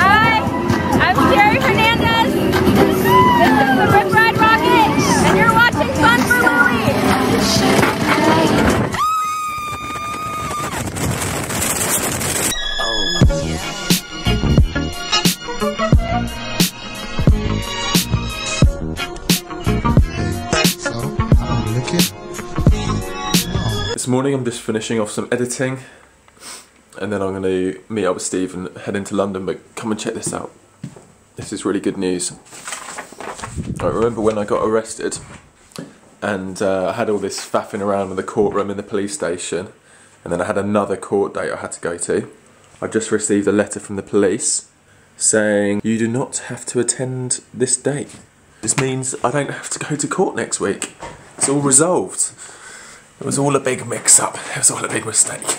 Hi, I'm Sherry Hernandez. This is the Rip Ride Rockit, and you're watching Fun for Louis. This morning I'm just finishing off some editing and then I'm going to meet up with Steve and head into London but come and check this out. This is really good news. I remember when I got arrested and uh, I had all this faffing around in the courtroom in the police station and then I had another court date I had to go to. I've just received a letter from the police saying you do not have to attend this date. This means I don't have to go to court next week. It's all resolved. It was all a big mix up. It was all a big mistake.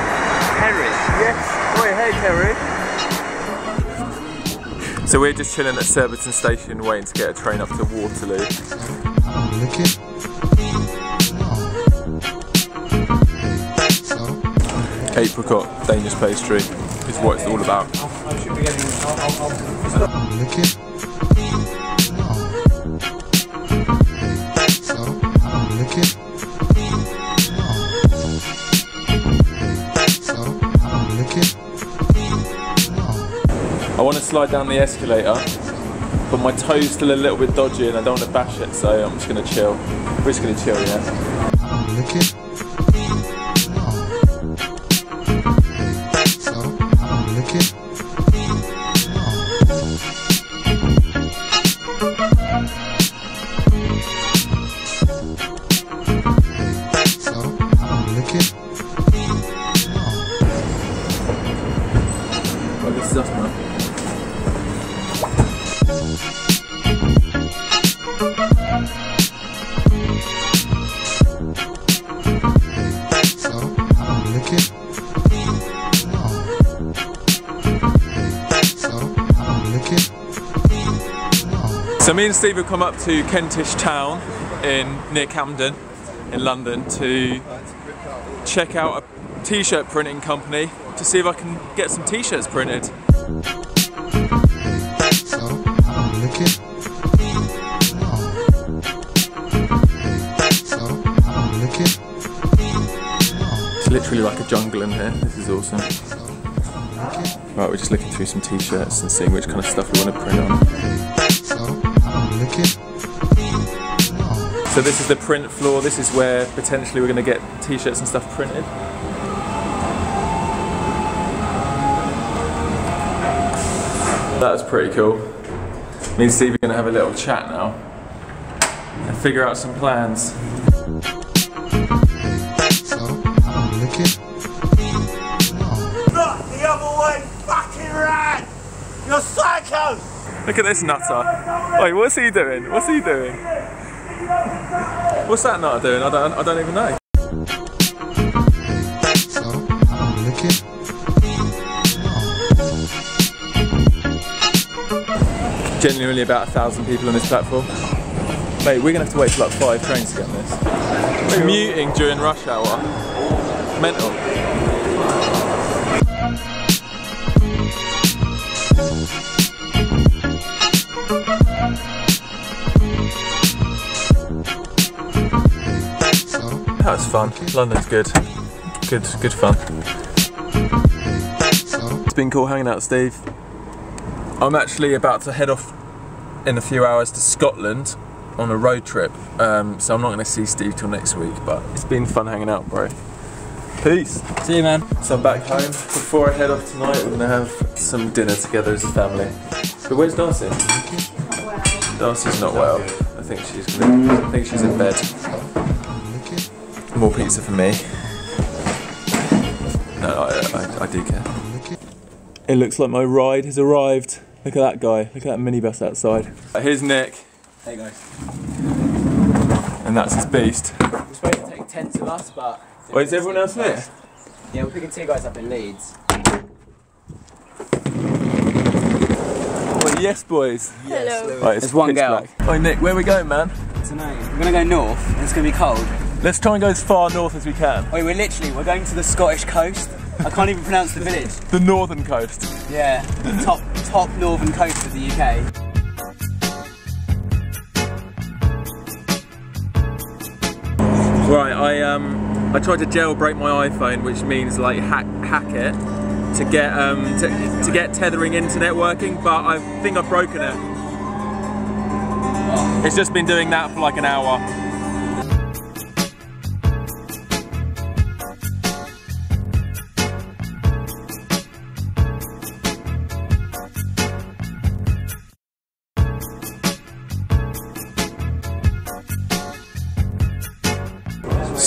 Terry. Yes. Oi, hey, Terry. So we're just chilling at Surbiton Station waiting to get a train up to Waterloo. Apricot Danish pastry is what it's all about. I slide down the escalator, but my toe's still a little bit dodgy and I don't want to bash it, so I'm just going to chill. We're just going to chill, yeah? I don't lick it. Well, this is us, man. So me and Steve have come up to Kentish Town in near Camden in London to check out a t-shirt printing company to see if I can get some t-shirts printed. Literally like a jungle in here. This is awesome. Right, we're just looking through some t-shirts and seeing which kind of stuff we want to print on. So this is the print floor. This is where potentially we're going to get t-shirts and stuff printed. That's pretty cool. Me and Steve are going to have a little chat now and figure out some plans. Look at this nutter. Wait, what's he doing? What's he doing? What's that nutter doing? I don't, I don't even know. Genuinely about a thousand people on this platform. Mate, we're gonna have to wait for like five trains to get on this. Commuting during rush hour. Mental. That was fun. London's good. Good, good fun. It's been cool hanging out Steve. I'm actually about to head off in a few hours to Scotland on a road trip, um, so I'm not going to see Steve till next week. But it's been fun hanging out, bro. Peace. See you, man. So I'm back home. Before I head off tonight, we're gonna have some dinner together as a family. But where's Darcy? Darcy's not well. I think she's gonna. I think she's in bed. More pizza for me. No, I, I, I do care. It looks like my ride has arrived. Look at that guy. Look at that minibus outside. Uh, here's Nick, Hey guys. and that's his beast. We're supposed to take 10 to us, but. Wait, is everyone else here? Yeah, we're picking two guys up in Leeds. Well, yes, boys. Hello. Right, it's There's one pitch girl. black. Oi, Nick, where are we going, man? Tonight, we're gonna go north, and it's gonna be cold. Let's try and go as far north as we can. Wait, we're literally, we're going to the Scottish coast. I can't even pronounce the village. The northern coast. Yeah, the top, top northern coast of the UK. Right, I um, I tried to jailbreak my iPhone, which means like hack hack it to get um to, to get tethering internet working, but I think I've broken it. It's just been doing that for like an hour.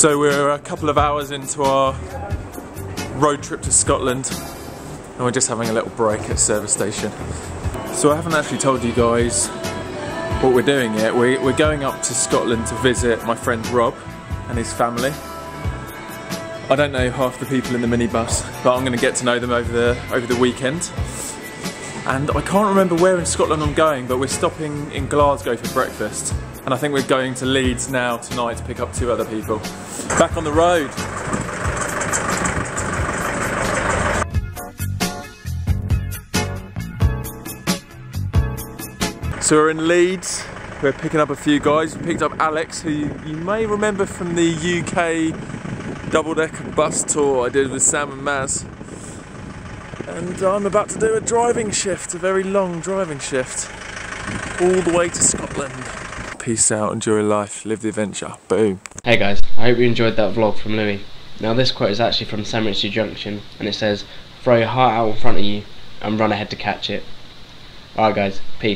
So we're a couple of hours into our road trip to Scotland and we're just having a little break at service station. So I haven't actually told you guys what we're doing yet. We, we're going up to Scotland to visit my friend Rob and his family. I don't know half the people in the minibus, but I'm going to get to know them over the over the weekend. And I can't remember where in Scotland I'm going, but we're stopping in Glasgow for breakfast. And I think we're going to Leeds now tonight to pick up two other people. Back on the road. So we're in Leeds. We're picking up a few guys. We picked up Alex, who you, may remember from the UK double-decker bus tour I did with Sam and Maz. And I'm about to do a driving shift, a very long driving shift, all the way to Scotland. Peace out, enjoy life, live the adventure. Boom. Hey guys, I hope you enjoyed that vlog from Louis. Now this quote is actually from Cemetery Junction and it says, throw your heart out in front of you and run ahead to catch it. Alright guys, peace.